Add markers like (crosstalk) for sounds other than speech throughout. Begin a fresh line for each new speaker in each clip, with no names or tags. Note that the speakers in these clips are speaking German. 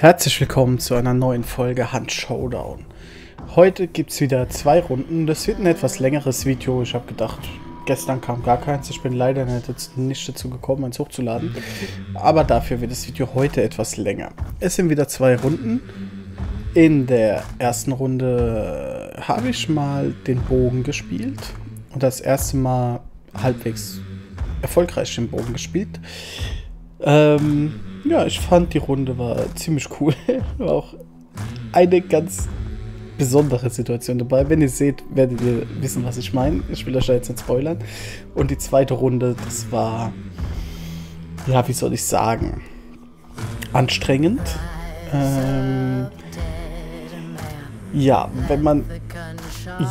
Herzlich willkommen zu einer neuen Folge Hand Showdown. Heute gibt es wieder zwei Runden. Das wird ein etwas längeres Video. Ich habe gedacht, gestern kam gar keins. Ich bin leider nicht dazu gekommen, eins hochzuladen. Aber dafür wird das Video heute etwas länger. Es sind wieder zwei Runden. In der ersten Runde habe ich mal den Bogen gespielt. Und das erste Mal halbwegs erfolgreich den Bogen gespielt. Ähm, ja, ich fand die Runde war ziemlich cool. (laughs) War auch eine ganz besondere Situation dabei. Wenn ihr seht, werdet ihr wissen, was ich meine. Ich will euch da jetzt nicht spoilern. Und die zweite Runde, das war, ja, wie soll ich sagen, anstrengend. Ähm, ja, wenn man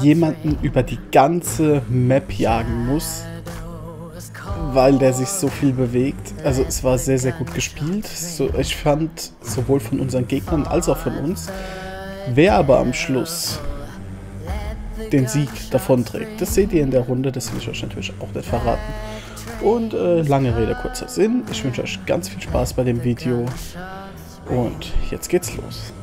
jemanden über die ganze Map jagen muss, weil der sich so viel bewegt. Also es war sehr, sehr gut gespielt. So, ich fand sowohl von unseren Gegnern als auch von uns. Wer aber am Schluss den Sieg davonträgt, das seht ihr in der Runde, das will ich euch natürlich auch nicht verraten. Und äh, lange Rede, kurzer Sinn. Ich wünsche euch ganz viel Spaß bei dem Video. Und jetzt geht's los.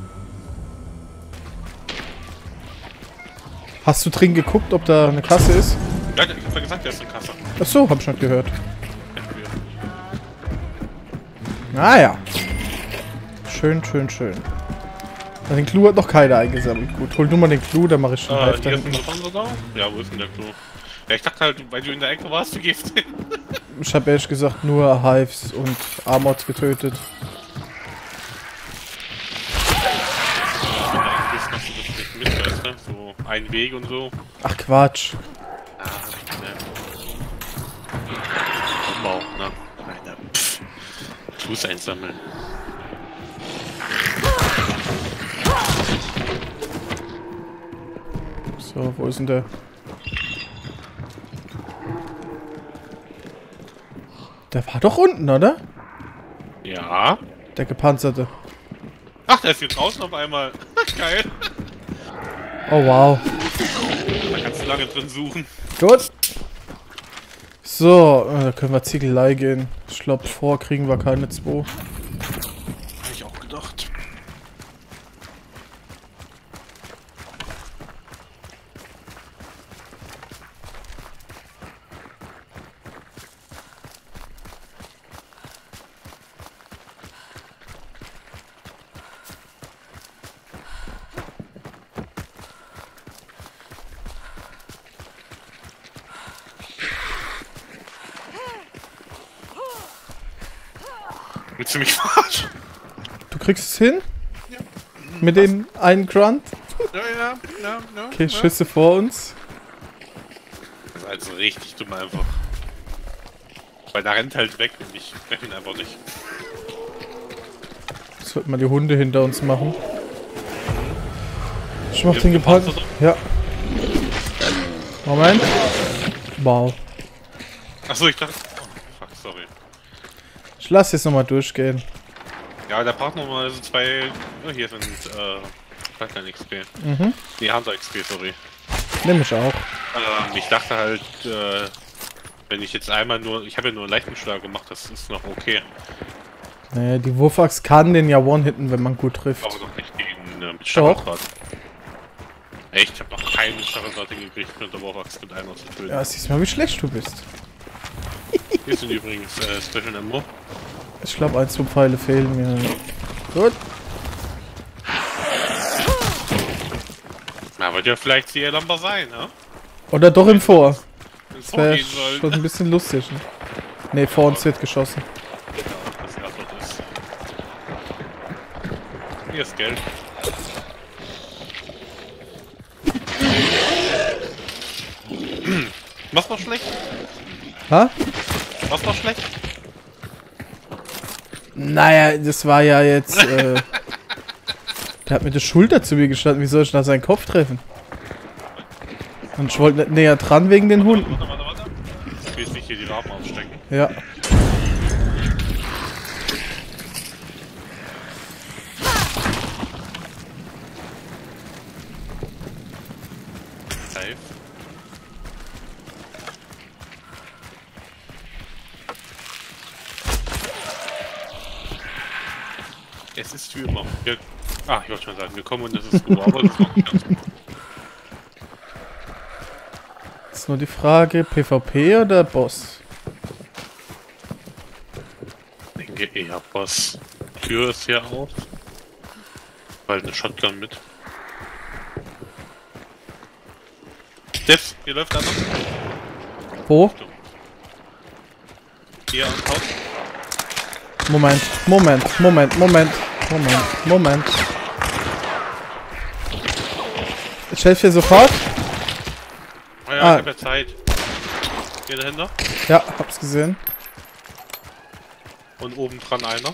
Hast du drin geguckt, ob da eine Kasse ist?
Ja, ich hab ja gesagt, der ist eine Kasse.
Achso, hab ich nicht gehört. Naja. Ah, schön, schön, schön. Den Clou hat noch keiner eingesammelt. Gut, hol du mal den Clou, dann mache ich schon
äh,
Hälfte
hinten. Ja, wo ist denn der Clou? Ja, ich dachte halt, weil du in der Ecke warst, du gehst hin. (laughs)
ich habe ehrlich gesagt nur Hives und Armods getötet.
So ein Weg und so.
Ach Quatsch.
Ah, ne. Umbau, ne? Alter, pff. Clues einsammeln.
So, wo ist denn der? Der war doch unten, oder?
Ja.
Der gepanzerte.
Ach, der ist hier draußen auf einmal. (laughs) Geil.
Oh, wow.
Da kannst du lange drin suchen.
Gut. So, da können wir Ziegelei gehen. Ich glaube, vor kriegen wir keine 2. Hin? Ja. Mit dem einen Grunt?
Ja, ja, ja, ja.
Okay,
ja.
Schüsse vor uns.
Das ist also richtig dumm einfach. Weil der rennt halt weg und ich treffe ihn einfach nicht.
Sollten wir die Hunde hinter uns machen. Ich mach den gepackt. Ja. Moment. Wow.
Achso, ich dachte. Oh, fuck, sorry.
Ich lass jetzt nochmal durchgehen.
Ja, der braucht nochmal so zwei. Oh, hier sind äh. Frontline XP.
Mhm.
Nee, Hunter XP, sorry.
Nimm ich auch.
Ähm, ich dachte halt, äh, wenn ich jetzt einmal nur. Ich habe ja nur einen leichten Schlag gemacht, das ist noch okay.
Naja, die Wurfax kann den ja one-hitten, wenn man gut trifft.
Aber doch nicht gegen äh, mit Stacheldraht. Echt, ich habe noch keinen Stacheldraht hingekriegt mit der Warfax mit einer zu töten.
Ja, siehst mal, wie schlecht du bist.
Hier sind übrigens äh, Special Ammo.
Ich glaube, ein, zwei Pfeile fehlen mir. Gut.
Na, wird ja vielleicht hier Lamper sein, ne?
Oder doch im Vor.
Es
Das wäre schon ein bisschen lustig. Ne, nee, vor uns wird geschossen.
Ist. Hier ist Geld. Was noch schlecht?
Ha?
Was noch schlecht?
Naja, das war ja jetzt. Äh, der hat mit der Schulter zu mir gestanden. Wie soll ich da seinen Kopf treffen? Und ich wollte nicht näher dran wegen den Hunden.
Warte, warte, warte. Ich will jetzt nicht hier die Raben aufstecken.
Ja.
Safe. Wie immer. Wir, ah, ich wollte schon sagen, wir kommen und es ist gut, aber das ist.
Ist nur die Frage, PvP oder Boss?
Ich denke eher Boss. Tür ist hier auf. Bald eine Shotgun mit. Steps, hier läuft einer.
Wo?
Hier am Haus.
Moment, Moment, Moment, Moment, Moment, Moment. Ich helfe dir sofort.
Oh ja,
Ah.
ich hab ja Zeit. Hier dahinter.
Ja, hab's gesehen.
Und oben dran einer.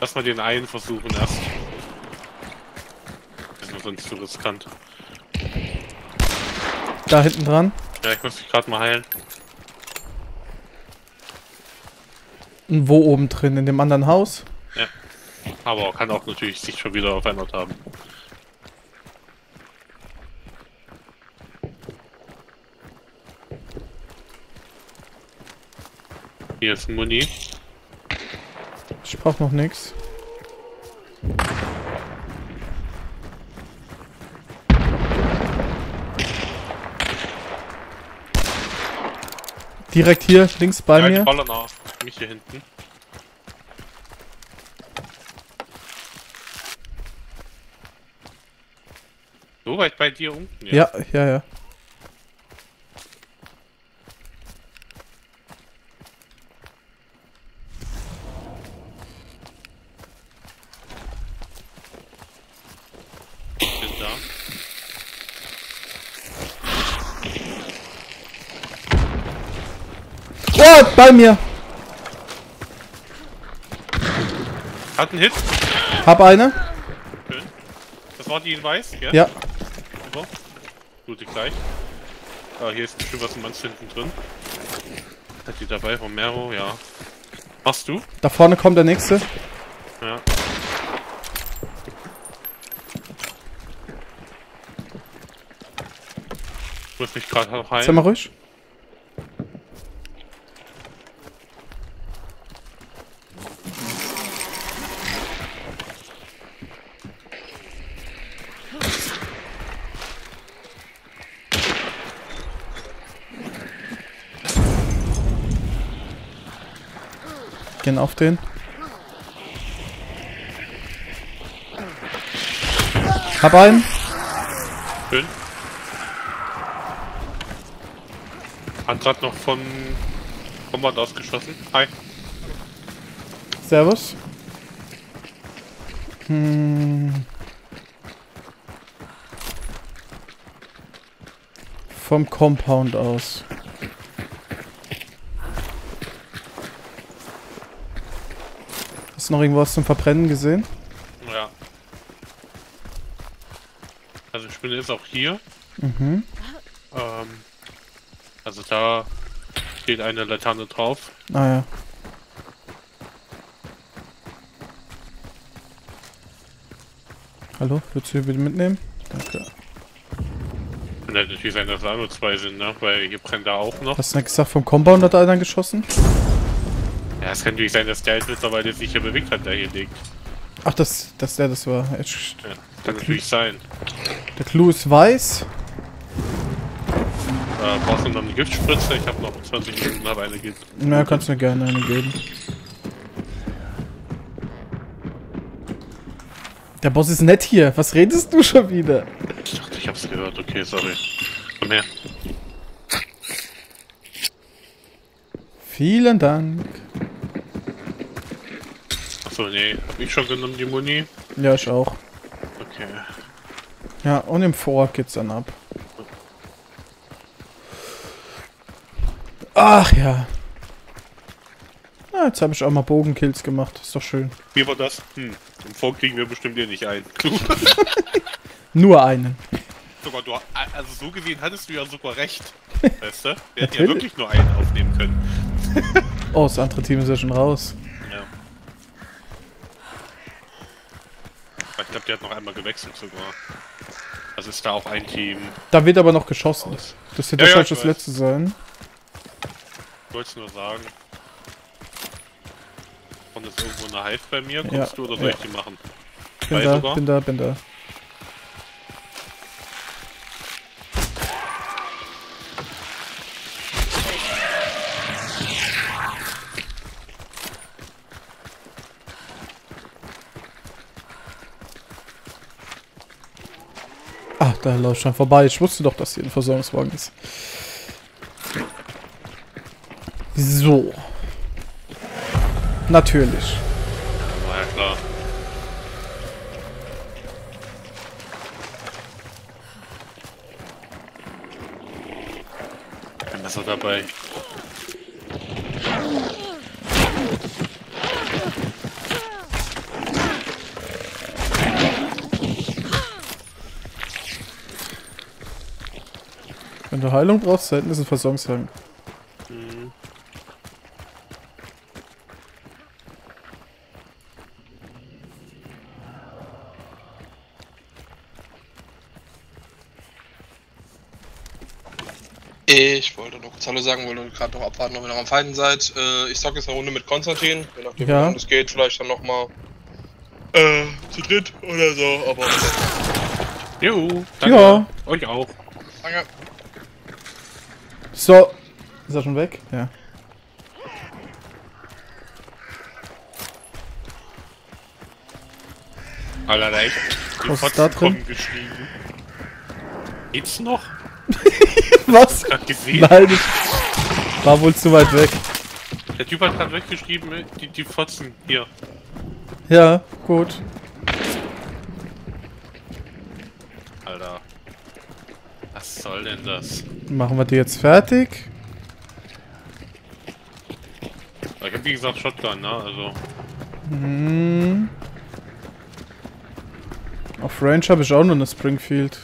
Lass mal den einen versuchen erst. Das ist mir sonst zu riskant.
Da hinten dran.
Ja, ich muss mich gerade mal heilen.
Und wo oben drin? In dem anderen Haus?
Aber kann auch natürlich sich schon wieder verändert haben. Hier ist ein Muni.
Ich brauch noch nix. Direkt hier, links bei
ja,
mir.
Ich nach. Mich hier hinten. So weit bei dir unten?
Ja, ja, ja.
Da.
Oh, bei mir.
Hat einen Hit.
Hab eine.
Schön. Das war die in weiß, ja?
Ja.
Gute gleich. Ah, hier ist bestimmt was im Manns hinten drin. Hat die dabei? Romero, ja. Machst du?
Da vorne kommt der nächste.
Ja. Ich muss mich gerade noch
Sei
heilen.
mal ruhig. Auf den. Hab einen.
Schön. Hat gerade noch von Kommand ausgeschossen. Hi.
Servus. Hm. Vom Compound aus. Hast du noch irgendwas zum Verbrennen gesehen?
Ja. Also Spinne ist auch hier.
Mhm.
Ähm, also da steht eine Laterne drauf.
Ah ja. Hallo, würdest du hier bitte mitnehmen? Danke.
Kann natürlich sein, dass da nur zwei sind, ne? Weil hier brennt da auch noch.
Hast du nicht gesagt, vom Compound hat einer geschossen?
Ja, es kann natürlich sein, dass der jetzt mittlerweile sich hier bewegt hat, der hier liegt.
Ach, das, das der das war.
Ja, kann natürlich sein.
Der Clou ist weiß.
Äh, brauchst du noch eine Giftspritze? Ich habe noch 20 Minuten, habe eine Gift.
Na, kannst du mir gerne eine geben. Der Boss ist nett hier. Was redest du schon wieder?
Ich dachte, ich hab's gehört. Okay, sorry. Komm her.
Vielen Dank.
Achso, nee. Hab ich schon genommen, die Muni?
Ja, ich auch.
Okay.
Ja, und im Vorort geht's dann ab. Ach ja. Na, jetzt habe ich auch mal Bogenkills gemacht. Ist doch schön.
Wie war das? Hm. Im Vor kriegen wir bestimmt hier nicht ein. Du. (laughs)
Nur einen.
sogar du, also so gesehen hattest du ja sogar recht. (laughs) Weißt du? Wir hätten ja wirklich nur einen aufnehmen können.
Oh, das andere Team ist ja schon raus.
Ja. Aber Ich glaube, der hat noch einmal gewechselt sogar. Also ist da auch ein Team
Da wird aber noch geschossen.
aus.
Das wird
Ja, ja,
wahrscheinlich das
weiß.
letzte sein.
Ich wollte es nur sagen. Vorne ist irgendwo eine Hive bei mir. Kommst
Ja,
du oder soll ich die machen?
Bin
Zwei
da,
sogar?
bin da, bin da. Da läuft schon vorbei. Ich wusste doch, dass hier ein Versorgungswagen ist. So. Natürlich.
War ja klar. Ein Messer dabei.
Wenn du Heilung brauchst, da hinten ist ein Versorgungswagen.
Mhm.
Ich wollte nur kurz Hallo sagen, wollte gerade noch abwarten, ob ihr noch am Feinden seid. Äh, ich sag jetzt eine Runde mit Konstantin, je nachdem,
Ja.
wie es geht, vielleicht dann nochmal äh, zu dritt oder so, aber
Jo, danke.
Ja.
Euch auch.
danke.
So. Ist er schon weg? Ja.
Alter, echt. Die
Was ist
Fotzen
da drin?
geschrieben. Geht's noch? (laughs)
Was?
Grad gesehen.
Nein, ich war wohl zu weit weg.
Der Typ hat gerade weggeschrieben, die, die Fotzen hier.
Ja, gut.
Alter. Was soll denn das?
Machen wir die jetzt fertig.
Ich hab wie gesagt Shotgun, ne? Also.
Hm. Auf Range habe ich auch noch eine Springfield.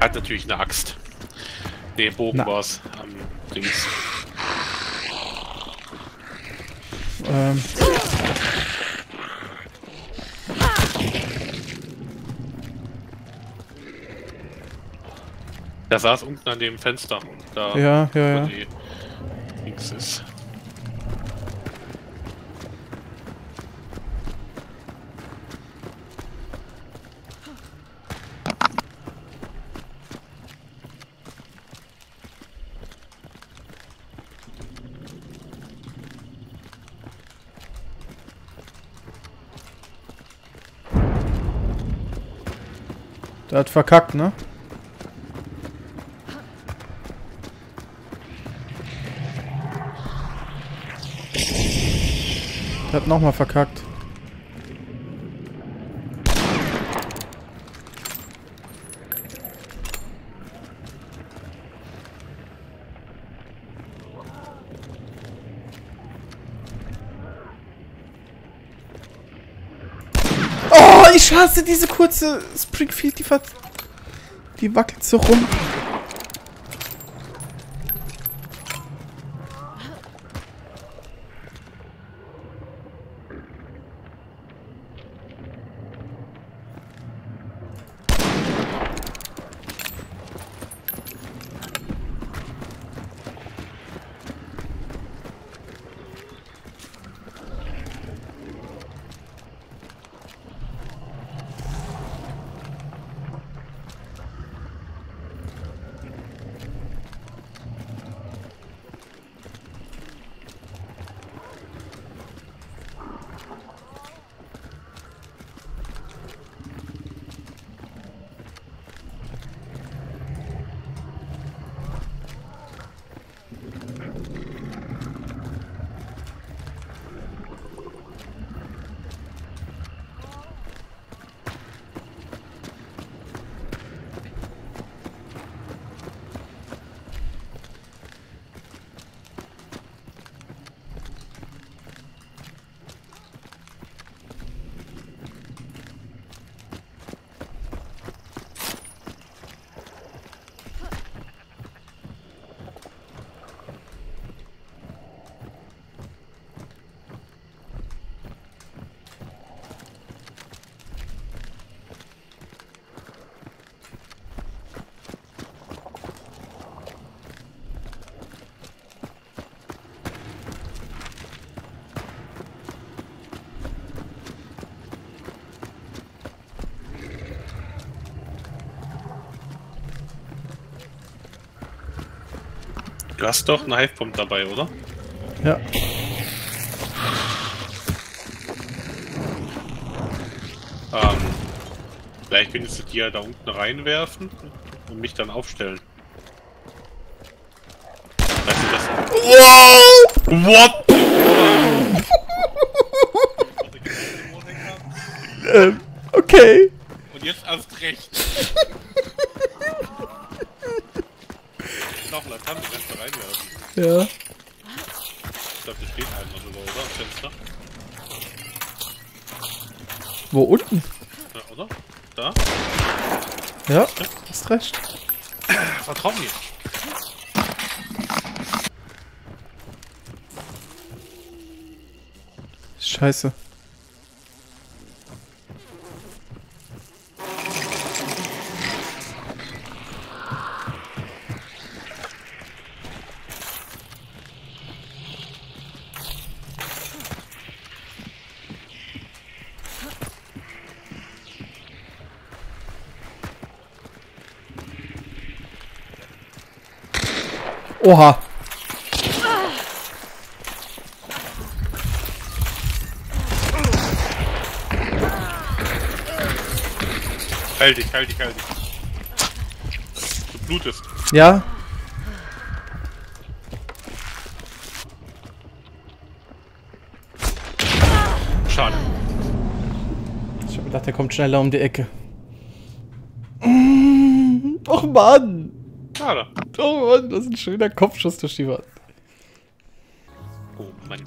Hat natürlich eine Axt. Nee, Bogen
Na.
war's am Dings.
Ähm,
Der saß unten an dem Fenster. Da,
ja, ja, ja.
Dings ist.
Der hat verkackt, ne? Der hat nochmal verkackt. Oh, ich hasse diese kurze Springfield, die, die wackelt so rum.
Du hast doch eine Hivebomb dabei, oder?
Ja.
Ähm, vielleicht könntest du die ja da unten reinwerfen und mich dann aufstellen. Weißt du das?
Wow!
What? (laughs)
Ähm, okay.
Und jetzt erst recht. (laughs) Noch Laterne.
Ja.
Ich glaube, da steht einer drüber, oder? Am Fenster.
Wo unten?
Ja, oder? Da?
Ja, hast recht.
Vertrau mir.
Scheiße. Oha.
Heil dich, heil dich, heil dich. Du blutest.
Ja.
Schade.
Ich hab gedacht, der kommt schneller um die Ecke. Och Mann. Oh Mann, das ist ein schöner Kopfschuss durch die Wand.
Oh Mann.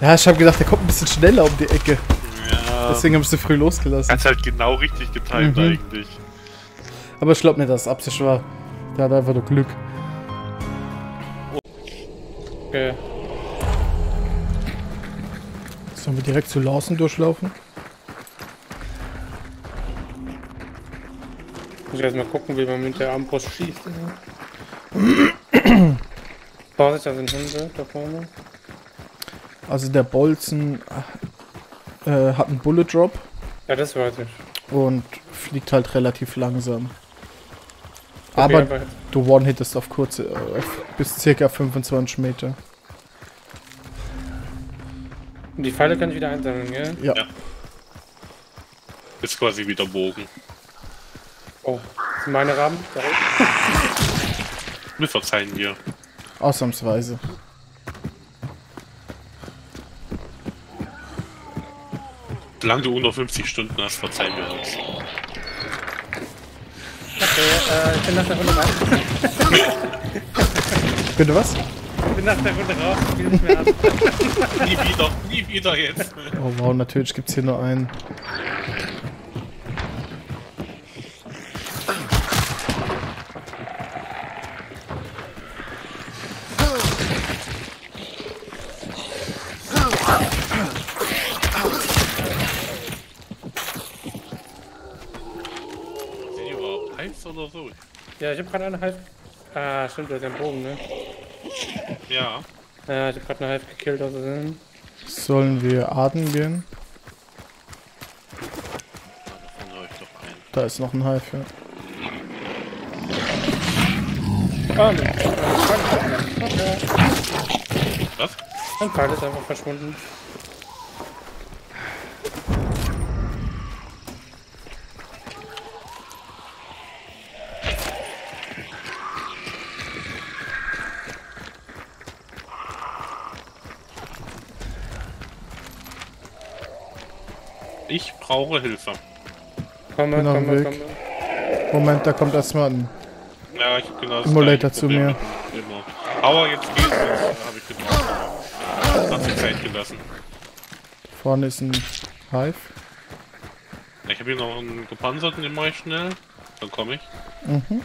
Ja, ich hab gedacht, der kommt ein bisschen schneller um die Ecke.
Ja.
Deswegen hab ich sie früh losgelassen.
Hat's halt genau richtig getimt
Mhm.
eigentlich.
Aber ich glaube nicht, dass es Absicht war. Der hat einfach nur Glück.
Okay.
Sollen wir direkt zu Lawson durchlaufen?
Muss ich erst mal gucken, wie man mit der Armbrust schießt. Vorsicht, da sind Hunde da vorne.
Also der Bolzen äh, hat einen Bullet Drop
Ja, das weiß ich.
und fliegt halt relativ langsam.
Okay,
Aber du one-hittest auf kurze, äh, bis circa 25 Meter.
Die Pfeile kann ich wieder einsammeln, gell?
Ja.
Ja. Ist quasi wieder Bogen.
Oh, das sind meine Rahmen.
Wir verzeihen dir.
Ausnahmsweise.
Solange du unter 50 Stunden hast, verzeihen wir uns.
Okay, äh, ich bin nach der Runde raus. (laughs)
Bitte was?
Ich bin nach der Runde raus. Ich spiele nicht mehr an. (laughs)
Nie wieder, nie wieder jetzt.
Oh wow, natürlich gibt's hier nur einen.
Sind die überhaupt heiß oder so?
Ja, ich hab gerade eine Halb. Ah, stimmt, du hast ja einen Bogen, ne?
Ja.
Ja, ich hab gerade eine Halb gekillt aus Versehen.
Sollen wir Aden gehen? Da ist noch ein Hive, ja.
Ah, ne.
Was?
Ein Pfeil ist einfach verschwunden.
Ich brauche Hilfe.
Dem
komme,
Weg.
komme.
Moment, da kommt erstmal ein.
Ja, ich hab genau das
Emulator zu mir.
Immer. Aber jetzt geht's, habe ich gedacht. Hat sich Zeit gelassen.
Vorne ist ein Hive.
Ich habe hier noch einen gepanzerten, den mache ich schnell. Dann komme ich.
Mhm.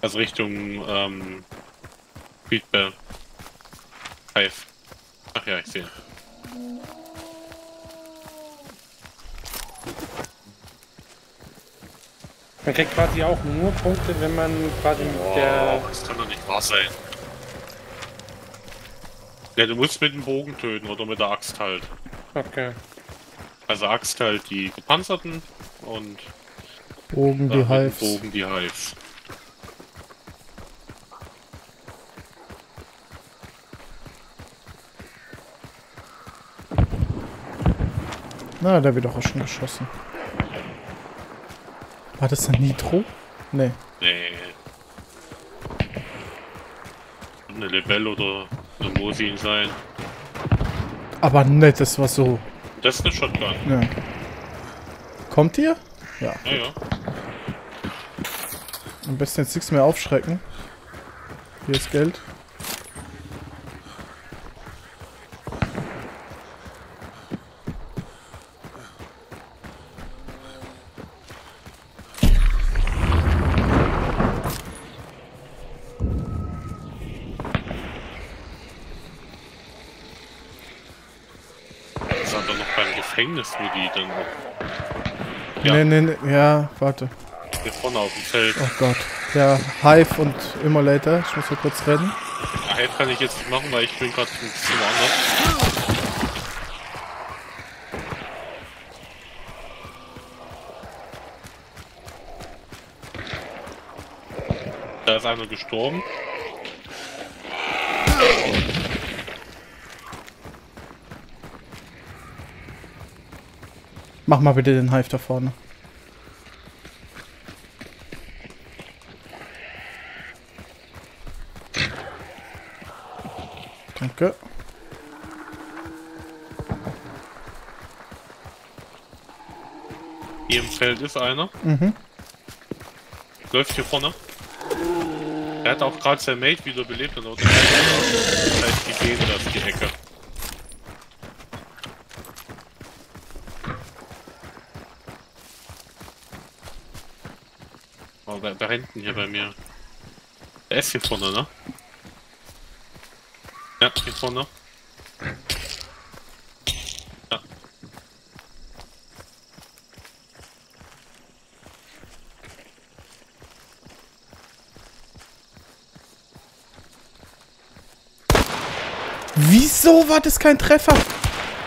Also Richtung ähm, Feedback.
Man kriegt quasi auch nur Punkte, wenn man quasi mit der.
Oh, das kann doch nicht wahr sein. Ja, du musst mit dem Bogen töten oder mit der Axt halt.
Okay.
Also Axt halt die gepanzerten und
Bogen, die Hives.
Bogen die Hives.
Na, da wird doch auch schon geschossen. War das ein Nitro? Nee.
Nee. Eine Lebel oder eine Mosin sein.
Aber nett, das war so.
Das ist eine Shotgun.
Ja. Kommt ihr? Ja.
Ja, ja.
Am besten jetzt nichts mehr aufschrecken. Hier ist Geld.
Gefängnis, wo die dann auch Ja.
Nee, nee, nee. Ja, warte.
hier vorne auf dem Feld.
Oh Gott. Ja, Hive und Immolator. Ich muss mal kurz rennen.
Ah, Head kann ich jetzt nicht machen, weil ich bin gerade ein bisschen woanders. Da ist einer gestorben.
Mach mal bitte den Hive da vorne. Danke.
Hier im Feld ist einer.
Mhm.
Läuft hier vorne. Er hat auch gerade sein Mate wiederbelebt und oder (laughs) das heißt, die gehen das, die Ecke. Da, da hinten hier bei mir. Der ist hier vorne, ne? Ja, hier vorne. Ja.
Wieso war das kein Treffer?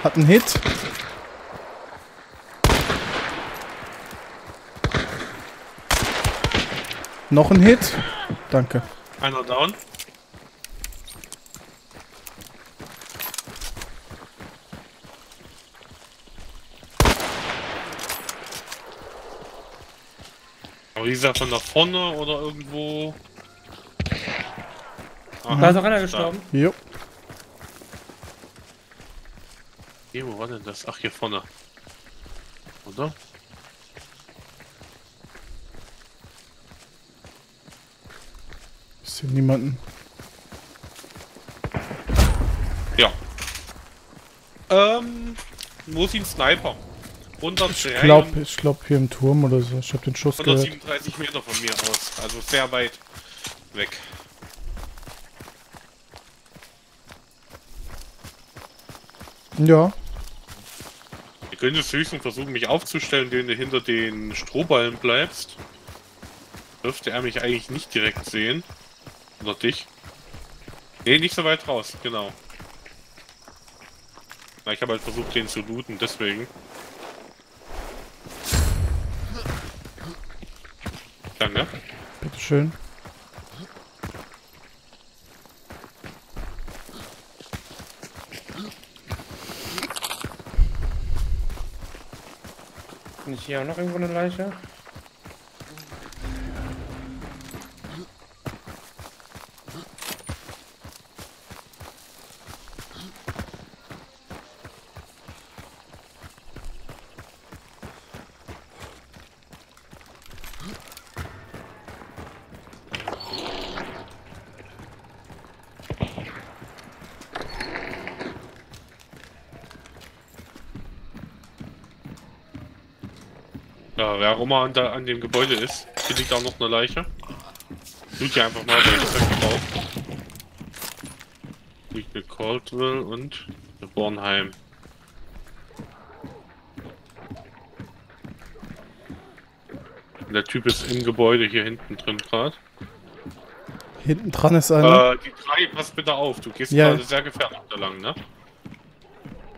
Hat einen Hit. Noch ein Hit. Danke.
Einer down. Aber wie gesagt, von da vorne oder irgendwo. Aha,
Da ist auch einer gestorben.
Jo.
Hier, wo war denn das? Ach, hier vorne. Oder?
Hier niemanden.
Ja. Ähm, wo ist ein Sniper?
Ich glaub, ich glaub hier im Turm oder so. Ich hab den Schuss gehört.
137 Meter von mir aus. Also sehr weit weg.
Ja.
Ihr könnt es höchstens versuchen, mich aufzustellen, indem du hinter den Strohballen bleibst. Dürfte er mich eigentlich nicht direkt sehen. Oder dich. Nee, nicht so weit raus, genau. Na, ich habe halt versucht, den zu looten, deswegen. Danke.
Bitteschön.
Finde ich hier auch noch irgendwo eine Leiche?
Ja, auch immer an, der, an dem Gebäude ist, hier liegt auch noch eine Leiche. Tut hier einfach mal, weil ich das gebraucht. Liegt eine Caldwell und eine Bornheim. Der Typ ist im Gebäude hier hinten drin gerade.
Hinten dran ist einer.
Äh, die drei, pass bitte auf, du gehst
Ja.
gerade sehr gefährlich da lang, ne?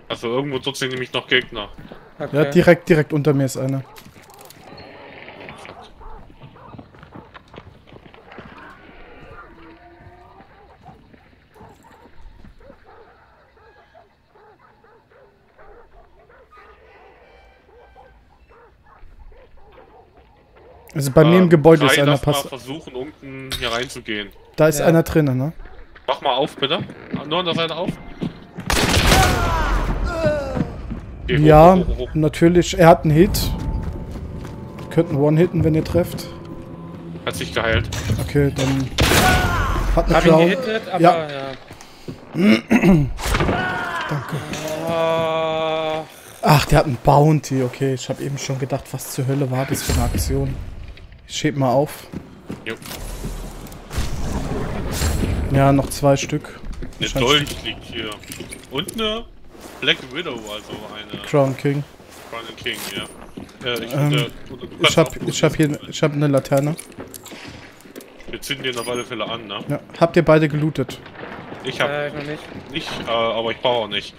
Also irgendwo dort sind nämlich noch Gegner.
Ja, direkt, direkt unter mir ist einer. Also bei mir im
Ähm,
Gebäude ist einer
lass mal
pass.
versuchen, unten hier reinzugehen.
Da ist
Ja.
einer drinnen, ne?
Mach mal auf, bitte. Nur an der Seite auf. Hoch,
Ja,
hoch, hoch, hoch.
natürlich. Er hat einen Hit. Könnten One-Hitten, wenn ihr trefft.
Hat sich geheilt.
Okay, dann. Hat eine
Hab ihn
Crown.
gehittet, aber
Ja.
ja. (clears throat)
Danke.
Ah,
Ach, der hat einen Bounty. Okay, ich habe eben schon gedacht, was zur Hölle war das für eine Aktion. Ich schieb mal auf.
Jo.
Ja, noch zwei Stück.
Eine. Dolch liegt hier. Und eine Black Widow, also eine
Crown King.
Crown King, ja. Äh, ich,
Ähm,
äh, du
Ich hab, ich hab hier, ich hab eine Laterne.
Wir zünden den auf alle Fälle an, ne?
Ja. Habt ihr beide gelootet?
Ich hab
äh, ich noch nicht.
nicht, äh, aber ich brauche auch nicht.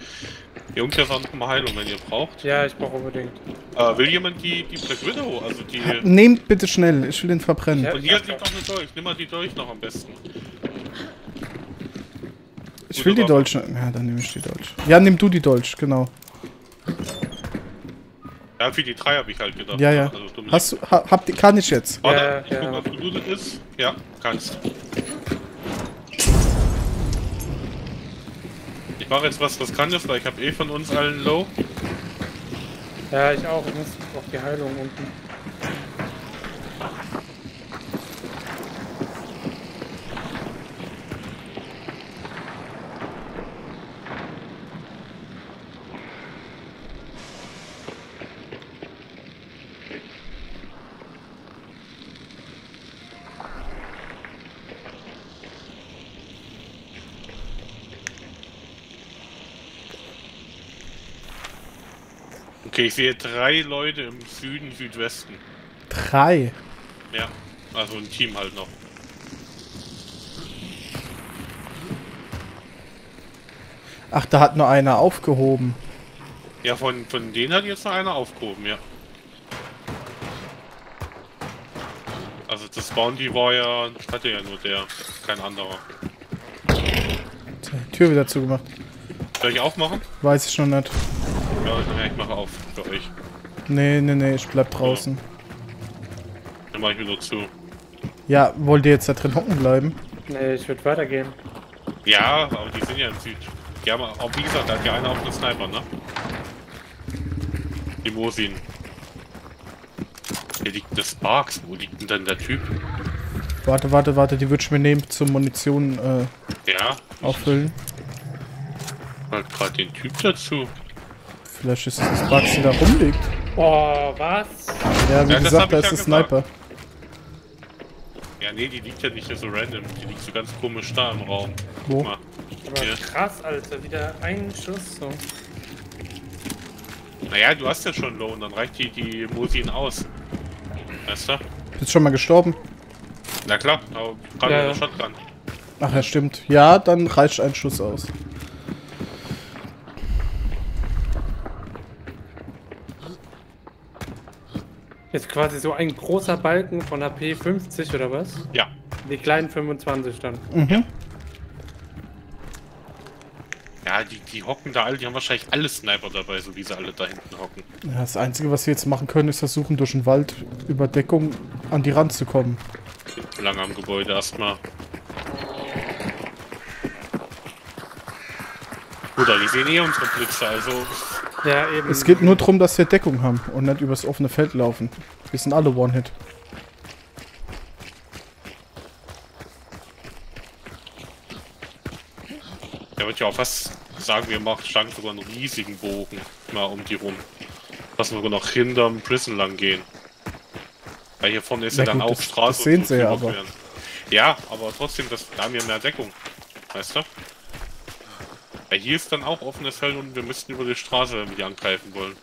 Jungs, jetzt auch noch mal Heilung, wenn ihr braucht.
Ja, ich brauche unbedingt.
Äh, will jemand die, die Black Widow, also die...
Nehmt bitte schnell, ich will ihn verbrennen.
Ja.
Und hier liegt noch eine Dolch. Nimm mal die Dolch noch am besten.
Ich will die. Dolch. Ja, dann nehme ich die Dolch. Ja, nimm du die Dolch, genau.
Ja, für die drei habe ich halt gedacht.
Ja, ja.
Also, dumm
Hast du, ha, habt ihr, kann ich jetzt?
Warte,
Ja,
ich
ja.
guck, ob gelootet ist. Ja, kannst. Ich mache jetzt was Riskantes, weil ich habe eh von uns allen Low.
Ja, ich auch. Ich muss auf die Heilung unten.
Okay, ich sehe drei Leute im Süden, Südwesten.
Drei.
Ja, also ein Team halt noch.
Ach, da hat nur einer aufgehoben.
Ja, von, von denen hat jetzt noch einer aufgehoben, ja. Also das Bounty war ja, hatte ja nur der, kein anderer.
Tür wieder zugemacht.
Soll ich aufmachen?
Weiß ich noch nicht.
Ja, ja ich mache auf für euch.
Nee, nee, nee, ich bleib draußen.
Dann mache ich wieder zu.
Ja, wollt ihr jetzt da drin hocken bleiben?
Nee, ich würde weitergehen.
Ja, aber die sind ja im Süd. Die haben auch, wie gesagt, da hat ja einer auf den Sniper, ne? Die Mosin. Hier liegt das Sparks. Wo liegt denn dann der Typ?
Warte, warte, warte, die würde ich mir nehmen zum Munition äh,
Ja,
auffüllen.
halt gerade den Typ dazu.
Vielleicht ist es das Bugs, die da rumliegt.
Oh, was?
Ja, wie
Ja, das
gesagt, da ist
ja
der Sniper.
Ja, nee, die liegt ja nicht hier so random. Die liegt so ganz komisch da im Raum.
Wo?
Guck mal.
Aber
Ja.
krass, Alter. Wieder ein Schuss. So.
Naja, du hast ja schon Low und dann reicht die, die Mosin aus. Weißt du?
Bist schon mal gestorben?
Na klar, aber gerade
Ja, ja.
der Shotgun.
Ach ja, stimmt. Ja, dann reicht ein Schuss aus.
Ist quasi so ein großer Balken von HP 50 oder was?
Ja.
Die kleinen 25 dann.
Mhm.
Ja, die, die hocken da alle, die haben wahrscheinlich alle Sniper dabei, so wie sie alle da hinten hocken.
Ja, das Einzige, was wir jetzt machen können, ist versuchen, durch den Wald über Deckung an die Rand zu kommen.
Lange am Gebäude erstmal. Oder die sehen eh unsere Blitze, also.
Ja, eben.
Es geht nur darum, dass wir Deckung haben und nicht übers offene Feld laufen. Wir sind alle One-Hit.
Der wird ja auch fast sagen, wir machen schlagen sogar einen riesigen Bogen mal um die rum. Dass wir sogar noch hinterm Prison lang gehen. Weil hier vorne ist
Na
ja dann
gut,
auch
das-
Straße.
das sehen
und
sie ja aber.
queren. Ja, aber trotzdem, das, da haben wir mehr Deckung. Weißt du? Weil hier ist dann auch offenes Feld und wir müssten über die Straße, wenn wir die angreifen wollen.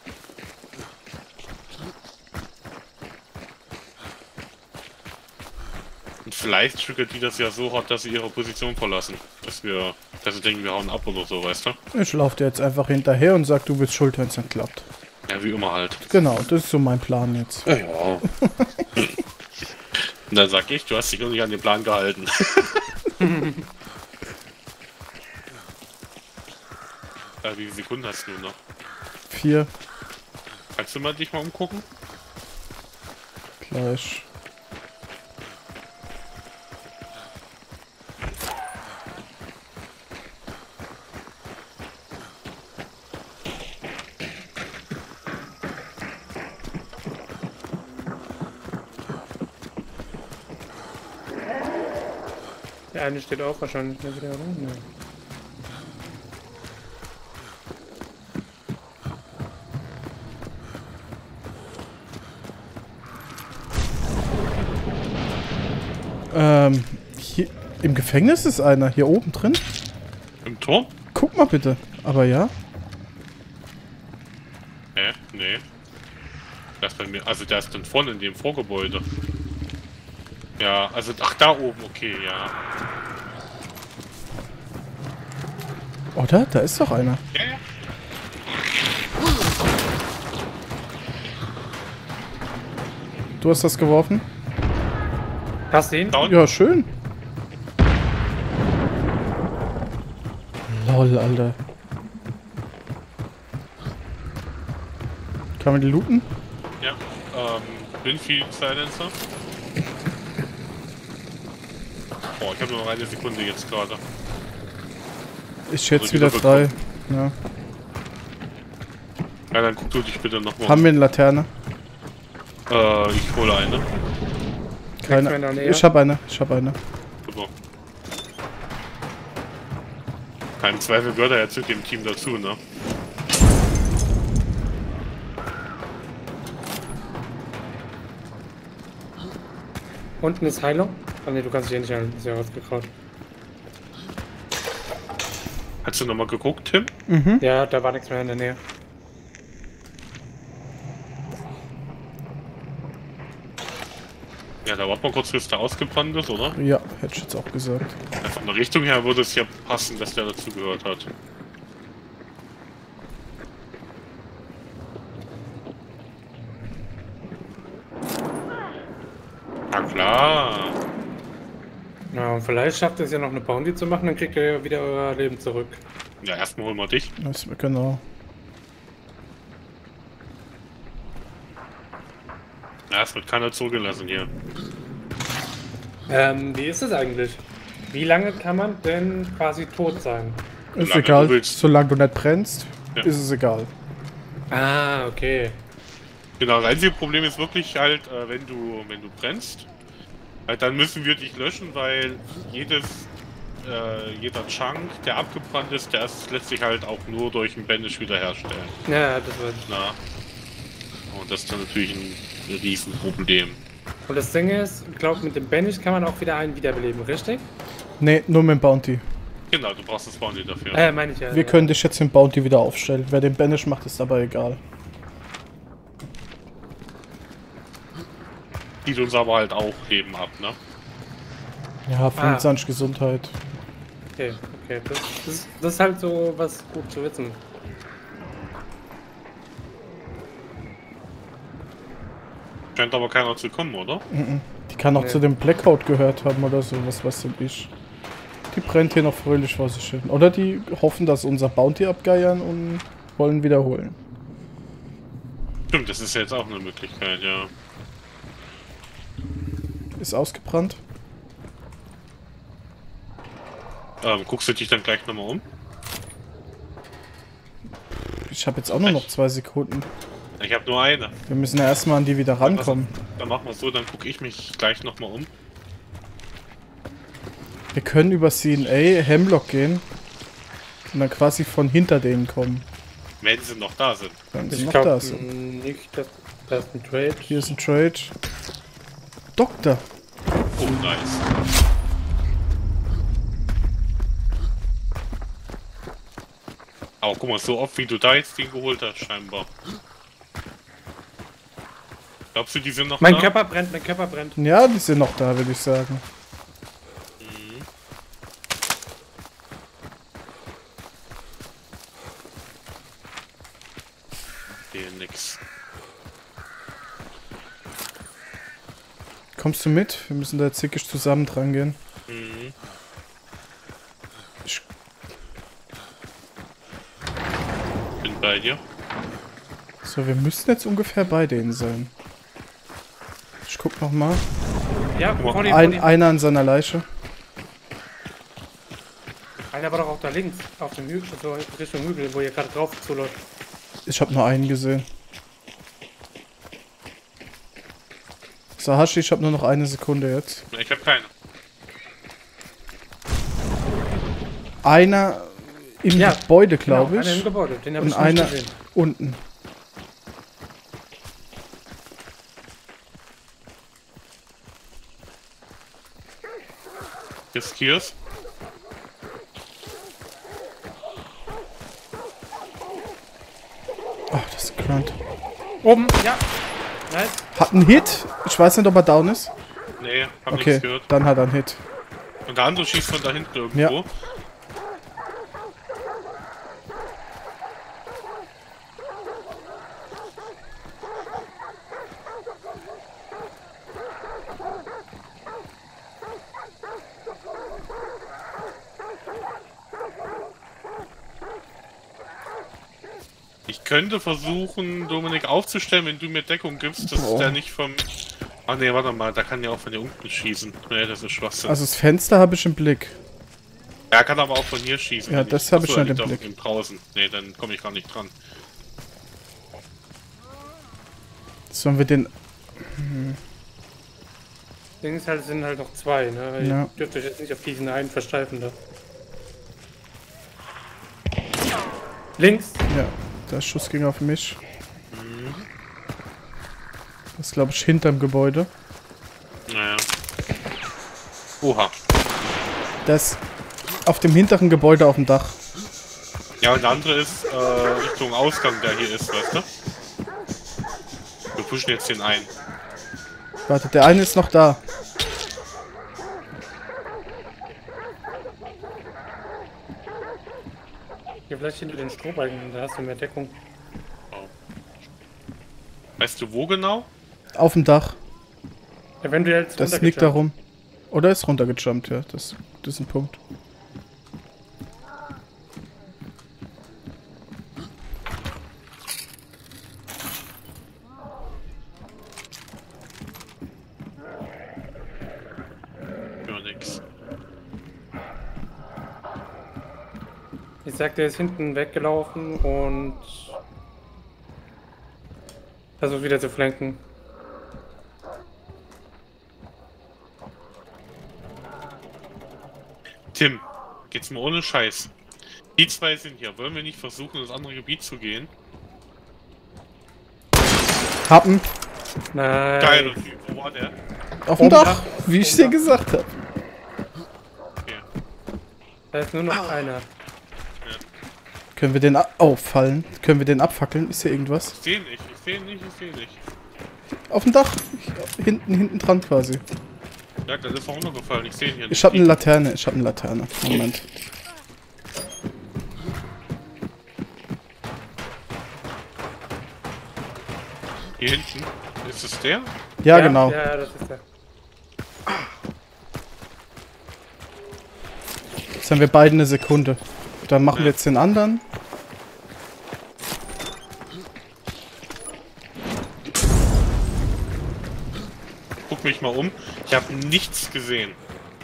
Und vielleicht triggert die das ja so hart, dass sie ihre Position verlassen. Dass wir, dass sie denken, wir hauen ab oder so, weißt du?
Ich laufe dir jetzt einfach hinterher und sag, du bist schuld, wenn es nicht klappt.
Ja, wie immer halt.
Genau, das ist so mein Plan jetzt.
Ja, ja. (laughs) Und dann sag ich, du hast dich noch nicht an den Plan gehalten. (laughs) Äh, wie viele Sekunden hast du noch?
Vier.
Kannst du mal dich mal umgucken?
Gleich.
Der eine steht auch wahrscheinlich nicht mehr
wieder rum. Ne? Gefängnis ist einer. Hier oben drin.
Im Turm?
Guck mal bitte. Aber ja.
Hä? Nee. Ist bei mir. Also der ist dann vorne in dem Vorgebäude. Ja, also. Ach, da oben, okay, ja.
Oder? Da ist doch einer.
Ja, ja.
Du hast das geworfen?
Hast du ihn?
Ja, schön. Lol, Alter. Kann man die looten?
Ja. Ähm, Winfield Silencer. Boah, ich habe nur noch eine Sekunde jetzt gerade.
Ich schätze
Also
wieder drei. Ja.
Ja, dann guck du dich bitte nochmal.
Haben wir eine Laterne?
Äh, ich hole eine.
Keine. Ich habe eine. Ich habe eine.
Kein Zweifel gehört er ja zu dem Team dazu, ne?
Unten ist Heilung. Ah ne, du kannst dich hier nicht heilen. Ist ja rausgekraut.
Hast du nochmal geguckt, Tim?
Mhm.
Ja, da war nichts mehr in der Nähe.
Ja, da war mal kurz, bis der ausgebrannt ist, oder?
Ja, hätte ich jetzt auch gesagt.
Ja, von der Richtung her würde es ja passen, dass der dazu gehört hat. Na klar.
Ja, und vielleicht schafft es ja noch eine Bounty zu machen, dann kriegt ihr ja wieder euer Leben zurück.
Ja, erstmal holen wir dich.
Das, genau.
Ja, es wird keiner zugelassen hier.
Ähm, wie ist es eigentlich? Wie lange kann man denn quasi tot sein?
Ist
Solange
egal.
du.
Solange du nicht brennst,
Ja.
ist es egal.
Ah, okay.
Genau, das einzige Problem ist wirklich halt, äh, wenn du wenn du brennst, halt, dann müssen wir dich löschen, weil jedes äh, jeder Chunk, der abgebrannt ist, der ist letztlich halt auch nur durch ein Bandage wiederherstellen.
Ja, das war.
Na. Und das ist dann natürlich ein Riesenproblem.
Und das Ding ist, ich glaube, mit dem Bandage kann man auch wieder einen wiederbeleben, richtig?
Nee, nur mit dem Bounty.
Genau, du brauchst das Bounty dafür.
Äh, meine ich ja.
Wir
ja.
können dich jetzt den Bounty wieder aufstellen. Wer den Banish macht, ist aber egal.
Zieht uns aber halt auch Leben ab, ne?
Ja, 25 Gesundheit.
Okay, okay. Das, das, das ist halt so was gut zu wissen.
Scheint aber keiner zu kommen, oder?
Die kann auch
Nee.
zu dem Blackout gehört haben oder sowas, was denn ich. Die brennt hier noch fröhlich vor sich hin. Oder die hoffen, dass unser Bounty abgeiern und wollen wiederholen.
Stimmt, das ist jetzt auch eine Möglichkeit, ja.
Ist ausgebrannt.
Ähm, guckst du dich dann gleich nochmal um?
Ich habe jetzt auch nur noch zwei Sekunden.
Ich habe nur eine.
Wir müssen ja erstmal an die wieder rankommen.
Dann machen wir so, dann gucke ich mich gleich nochmal um.
Wir können über CNA Hemlock gehen und dann quasi von hinter denen kommen.
Wenn sie noch da sind.
Wenn sie
Ich
noch da
glaube
sind.
nicht, dass das ein Trade.
Hier ist ein Trade. Doktor.
Oh, nice. Aber guck mal, so oft wie du da jetzt den geholt hast, scheinbar. Glaubst du, die sind noch
Mein
da?
Körper brennt, mein Körper brennt.
Ja, die sind noch da, würde ich sagen.
Hier nix.
Kommst du mit? Wir müssen da zickig zusammen dran gehen.
Mhm.
Ich,
Bin bei dir.
so, wir müssen jetzt ungefähr bei denen sein. Ich guck noch mal.
Ja, vor dem,
Ein, einer an seiner Leiche.
Einer war doch auch da links, auf dem Hügel, so Richtung Hügel, wo ihr gerade drauf zuläuft.
Ich habe nur einen gesehen. Sahashi, ich habe nur noch eine Sekunde jetzt.
Ich habe keine.
einer im
Ja,
Gebäude,
Genau,
glaube
einer im
ich.
Gebäude, den habe
Und
ich nicht
einer
gesehen.
unten.
Riskier's.
Oh, das ist Grunt.
Oben, ja. Nice.
Hat einen Hit. Ich weiß nicht, ob er down ist.
Nee, hab
Okay,
nichts gehört.
dann hat er einen Hit.
Und der andere schießt von da hinten irgendwo.
Ja.
Könnte versuchen, Dominik aufzustellen, wenn du mir Deckung gibst, dass
Boah.
der nicht vom... Ah ne, warte mal, da kann ja auch von hier unten schießen. Nee, das ist Schwachsinn.
Also das Fenster habe ich im Blick.
er kann aber auch von hier schießen.
Ja, das hab ich schon im Blick.
Im draußen. Nee, dann komme ich gar nicht dran.
Sollen wir den...
Dings halt sind halt noch zwei, ne? Ihr
Ja.
dürft euch jetzt nicht auf diesen einen versteifen da. Links.
Ja, der Schuss ging auf mich. Das ist, glaube ich, hinterm Gebäude.
Naja. Oha.
Das auf dem hinteren Gebäude auf dem Dach.
Ja, und der andere ist äh, Richtung Ausgang, der hier ist, weißt du? Wir pushen jetzt den ein.
Warte, der eine ist noch da.
Hier vielleicht hinter den Strohbalken, da hast du mehr Deckung.
Weißt du wo genau?
Auf dem Dach.
Eventuell ist
Das liegt da rum. Oder ist runtergejumpt, ja. Das, das ist ein Punkt.
Ja, nix.
Ich sag, der ist hinten weggelaufen und versucht wieder zu flanken.
Tim, geht's mal ohne Scheiß. Die zwei sind hier. Wollen wir nicht versuchen, ins andere Gebiet zu gehen?
Happen.
Nein.
Geiler Typ. Wo war der?
Auf dem Dach, wie ich dir gesagt habe.
Okay.
Da ist nur noch einer.
Können wir den auffallen? Können wir den abfackeln? Ist hier irgendwas?
Ich seh nicht, ich seh nicht, ich seh nicht.
Auf dem Dach. Ich, hinten, hinten dran quasi.
Ja, das ist auch runtergefallen. Ich seh ihn hier nicht.
Ich habe eine Laterne. Ich habe eine Laterne. Moment.
Hier hinten. Ist es der?
Ja, genau.
Ja, ja, das ist der.
Jetzt haben wir beide eine Sekunde. Dann machen wir jetzt den anderen.
Guck mich mal um. Ich habe nichts gesehen.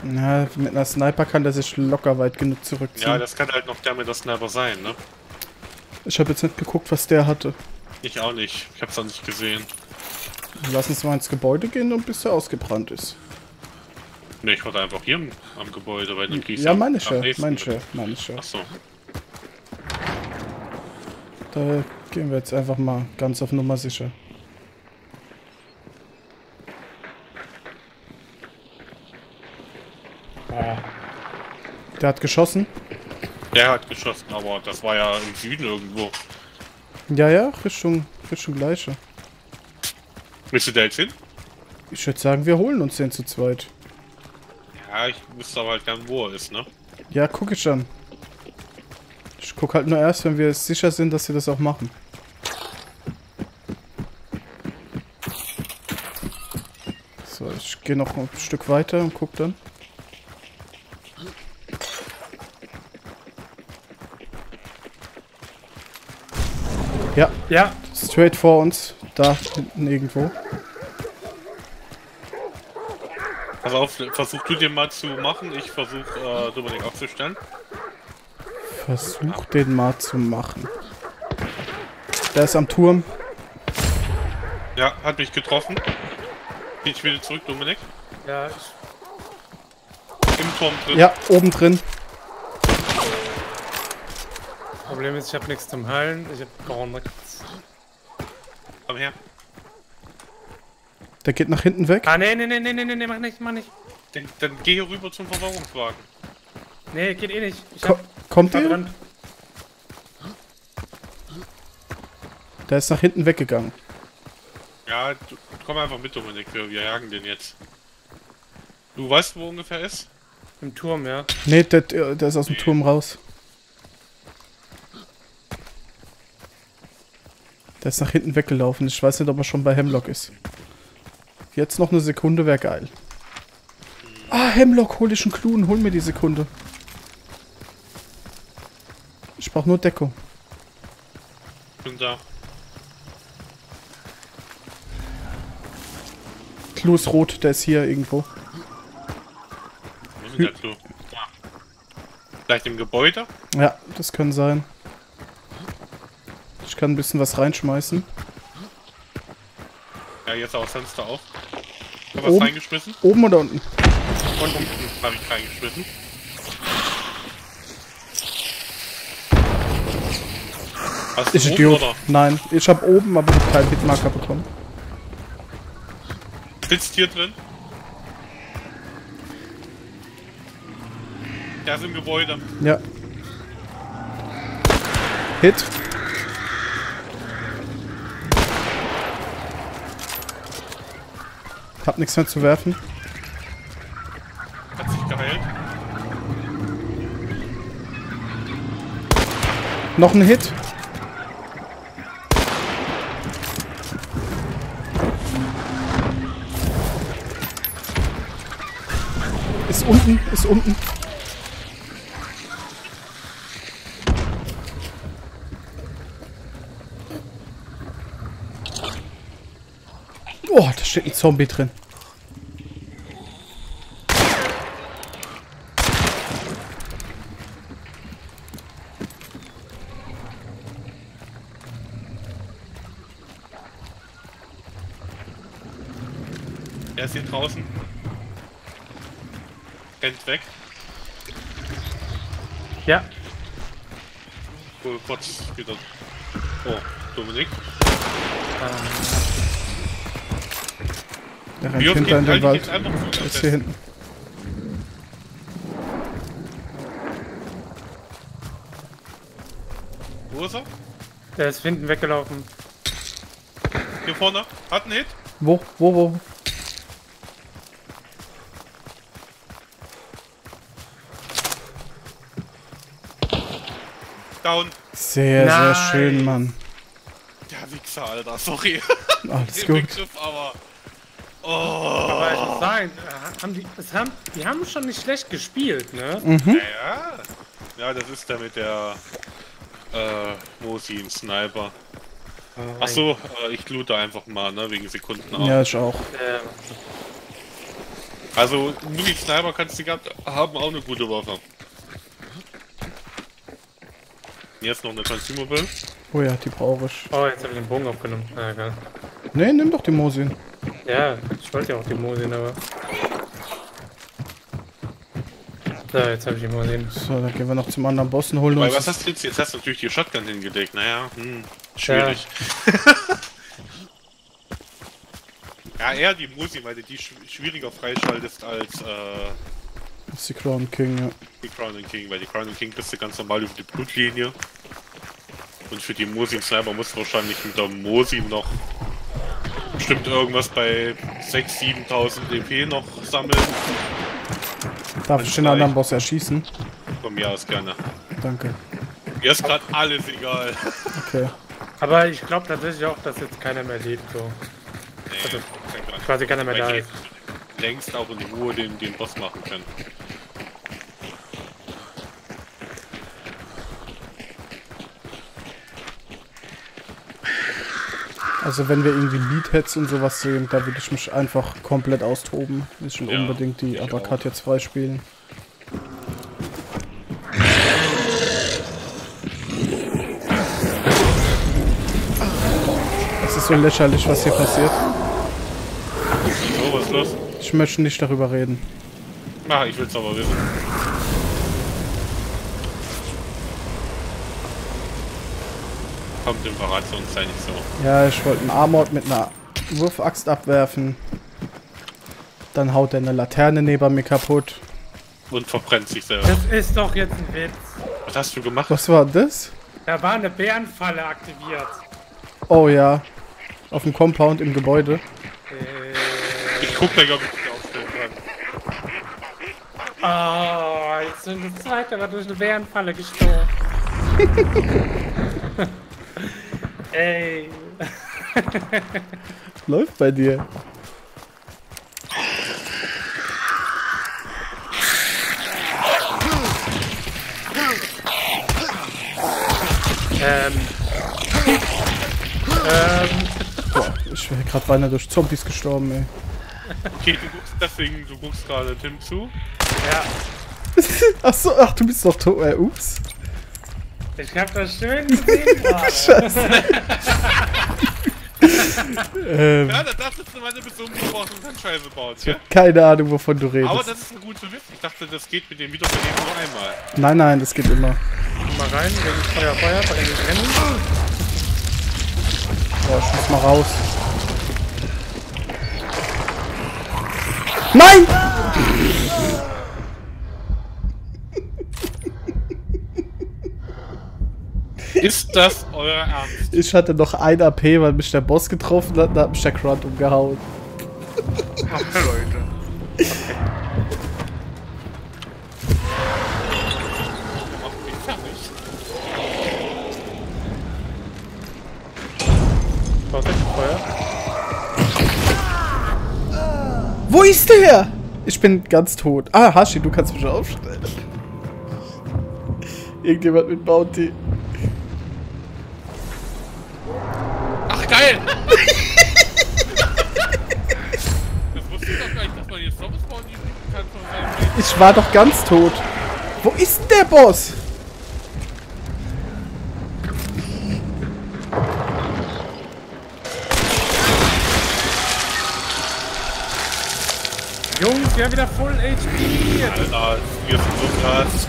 Na, mit einer Sniper kann der sich locker weit genug zurückziehen.
Ja, das kann halt noch der mit der Sniper sein, ne?
ich habe jetzt nicht geguckt, was der hatte.
Ich auch nicht. Ich hab's auch nicht gesehen.
Lass uns mal ins Gebäude gehen und bis er ausgebrannt ist.
Ne, ich war einfach hier am, am Gebäude, weil dann kriegst
Ja, meine
nächsten
Meine ja. Meine ja.
Achso.
Da gehen wir jetzt einfach mal ganz auf Nummer sicher.
Ah,
Der hat geschossen.
Der hat geschossen, aber das war ja im Süden irgendwo.
Ja, ja, Richtung, Richtung gleiche.
Willst du da jetzt hin?
Ich würde sagen, wir holen uns den zu zweit.
Ja, ich wüsste aber halt gern, wo er ist, ne?
Ja, guck ich dann. Ich guck halt nur erst, wenn wir sicher sind, dass sie das auch machen. So, ich gehe noch ein Stück weiter und guck dann. Ja,
ja,
straight vor uns. Da hinten irgendwo.
Pass auf, versuch du den mal zu machen. Ich versuch äh, Dominik aufzustellen.
Versuch den mal zu machen. Der ist am Turm.
Ja, hat mich getroffen. Geht ich wieder zurück, Dominik.
ja, ich,
Im Turm drin.
Ja, oben drin.
Problem ist, ich habe nichts zum Heilen. Ich habe gar nichts.
Komm her.
Der geht nach hinten weg.
Ah, nee, nee, nee, nee, nee, nee, mach nicht, mach nicht.
Dann, dann geh hier rüber zum Versorgungswagen.
Nee, geht eh nicht. Ich
Ko
hab
kommt ihr?
verbrannt.
Der ist nach hinten weggegangen.
Ja, du, komm einfach mit, Dominik. Wir, wir jagen den jetzt. Du weißt, wo ungefähr ist?
Im Turm, ja.
Nee, der, der ist aus dem Turm raus. Der ist nach hinten weggelaufen. Ich weiß nicht, ob er schon bei Hemlock ist. Jetzt noch eine Sekunde wäre geil. Ah, Hemlock, hol dich einen Klun. Hol mir die Sekunde. Ich brauche nur Deckung.
Bin da.
Clou ist rot, der ist hier irgendwo.
Wo ist der Clou? Da. Vielleicht im Gebäude?
Ja, das kann sein. Ich kann ein bisschen was reinschmeißen.
Ja, jetzt auch Fenster auf. Hab was
Oben.
reingeschmissen?
Oben oder unten?
Und unten habe ich reingeschmissen. Hast
Ich Idiot.
oder?
Nein, ich habe oben, aber noch keinen Hitmarker bekommen.
Sitzt hier drin? Der ist im Gebäude.
Ja. Hit. Hab nichts mehr zu werfen.
Hat sich geheilt.
Noch ein Hit. Ist unten, ist unten. Oh, da steht ein Zombie drin.
Er ist hier draußen. Rennt weg.
Ja.
Oh, kurz wieder. Oh, Dominik.
Der rennt hinter in
geht
den
halt
Wald. Der ist hier hinten.
Wo ist er?
Der ist hinten weggelaufen.
Hier vorne. Hat einen Hit.
Wo, wo, wo?
Down.
Sehr, sehr
Nein.
schön, Mann.
Der Wichser, Alter. Sorry.
Alles gut.
Begriff, aber. Oh.
Aber ich muss sagen, haben die, es haben, die haben schon nicht schlecht gespielt, ne?
Mhm.
Ja. Ja, das ist der mit der. Äh, Mosin Sniper. Achso, äh, ich loote einfach mal, ne, wegen Sekunden auf.
Ja, ich auch.
Äh,
Also, nur die Sniper kannst du gehabt haben auch eine gute Waffe. Jetzt noch eine Consumable.
Oh ja, die brauche ich.
oh, jetzt habe ich den Bogen aufgenommen. Ah, egal.
Nee, nimm doch die Mosin.
Ja, ich wollte ja auch die Mosin, aber. So, jetzt habe ich die Mosin.
So, dann gehen wir noch zum anderen Boss und holen
Weil
uns.
was hast du jetzt? Jetzt hast du natürlich die Shotgun hingelegt. Naja, hm, schwierig. Ja, (laughs) eher die Musi, weil du die sch schwieriger freischaltest als äh,
Das ist die Crown King, ja.
die Crown and King, weil die Crown and King bist du ganz normal über die Blutlinie. Und für die Mosin Sniper musst du wahrscheinlich mit der Mosin noch bestimmt irgendwas bei 6.000, 7.000 DP noch sammeln.
Darf ich den anderen Boss erschießen?
Von mir aus gerne.
Danke.
Mir ist gerade alles egal.
Okay.
Aber ich glaube tatsächlich auch, dass jetzt keiner mehr lebt, so.
Nee, kein Plan.
Quasi keiner mehr da ist.
längst auch in Ruhe den, den Boss machen können.
Also wenn wir irgendwie Leadheads und sowas sehen, da würde ich mich einfach komplett austoben. Ich will
Ja,
unbedingt die Abakat jetzt freispielen. Es ist so lächerlich, was hier passiert.
So, was ist los?
Ich möchte nicht darüber reden.
Ah, ich will's aber wissen. Kommt im Verration, sei nicht so.
Ja, ich wollte einen Armord mit einer Wurfaxt abwerfen. Dann haut er eine Laterne neben mir kaputt.
Und verbrennt sich selber.
Das ist doch jetzt ein Witz.
Was hast du gemacht?
Was war das?
Da war eine Bärenfalle aktiviert.
Oh ja. Auf dem Compound im Gebäude.
Äh,
Ich guck gleich, ob ich dich aufstellen kann.
oh, jetzt sind das zweite aber durch eine Bärenfalle gestorben. (laughs) Ey. (laughs)
Läuft bei dir.
Ähm. ähm.
Boah, ich wäre gerade beinahe durch Zombies gestorben, ey.
Okay, du guckst deswegen, du guckst gerade Tim zu.
Ja. (laughs)
Ach so, ach, du bist doch tot. Äh, ups.
Ich hab das schön gesehen (laughs) gerade. (laughs)
Ähm,
Ja, da dachtest du, meine bist umgebrochen und dann Scheiße baut, ja?
keine Ahnung, wovon du
Aber
redest.
das ist ein guter Witz. Ich dachte, das geht mit dem Wiederbeleben nur einmal.
Nein, nein, das geht immer.
Mal rein, wegen Feuer, Feuer, bei den Rennen.
Boah, ich muss mal raus. Nein!
Ist das euer Ernst?
Ich hatte noch ein AP, weil mich der Boss getroffen hat, da hat mich der Grunt umgehauen.
Leute. Fertig.
Vorsicht, Feuer.
Wo ist der? Ich bin ganz tot. Ah, Hashi, du kannst mich aufstellen. Irgendjemand mit Bounty.
Ich
war doch ganz tot. Wo ist denn der Boss?
Jungs, wir haben wieder Full HP.
Alter, wir sind so krass.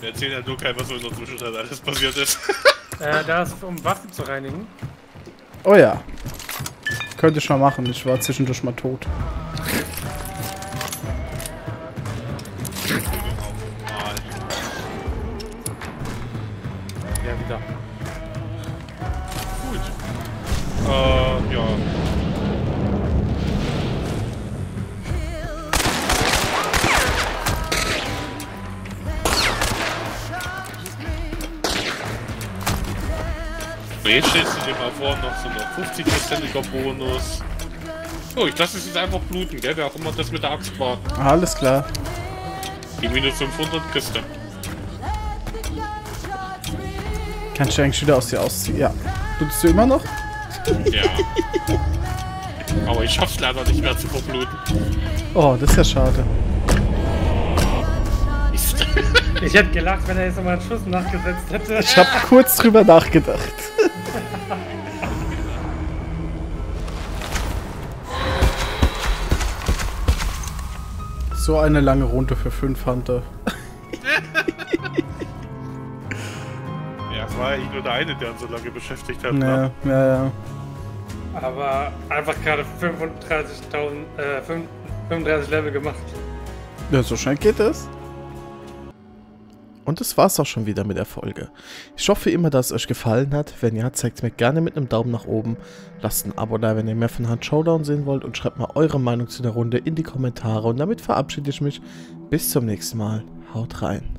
Wir erzählen ja nur keinem, was so in der Zwischenzeit alles passiert ist.
Äh, das, um Waffen zu reinigen.
Oh ja. Könnte ich mal machen. Ich war zwischendurch mal tot.
Ja, wieder.
Gut. Äh, ja. So, jetzt stellst du dir mal vor, noch so ein 50%iger Bonus. So, ich lasse es jetzt einfach bluten, gell? Wer auch immer das mit der Axt war.
Alles klar.
Die minus 500 Kiste.
Kannst du eigentlich wieder aus dir ausziehen? Ja. Blutest du immer noch?
Ja. Aber ich schaff's leider nicht mehr zu verbluten.
Oh, das ist ja schade.
Ich hätte gelacht, wenn er jetzt nochmal einen Schuss nachgesetzt hätte.
Ich habe kurz drüber nachgedacht. So eine lange Runde für 5 Hunter.
Ja, es war eigentlich nur der eine, der uns so lange beschäftigt hat. Ne?
Ja, ja, ja.
Aber einfach gerade 35.000, äh, 35 Level gemacht.
Ja, so schnell geht es. Und das war's auch schon wieder mit der Folge. Ich hoffe immer, dass es euch gefallen hat. Wenn ja, zeigt mir gerne mit einem Daumen nach oben. Lasst ein Abo da, wenn ihr mehr von Hand Showdown sehen wollt. Und schreibt mal eure Meinung zu der Runde in die Kommentare. Und damit verabschiede ich mich. Bis zum nächsten Mal. Haut rein.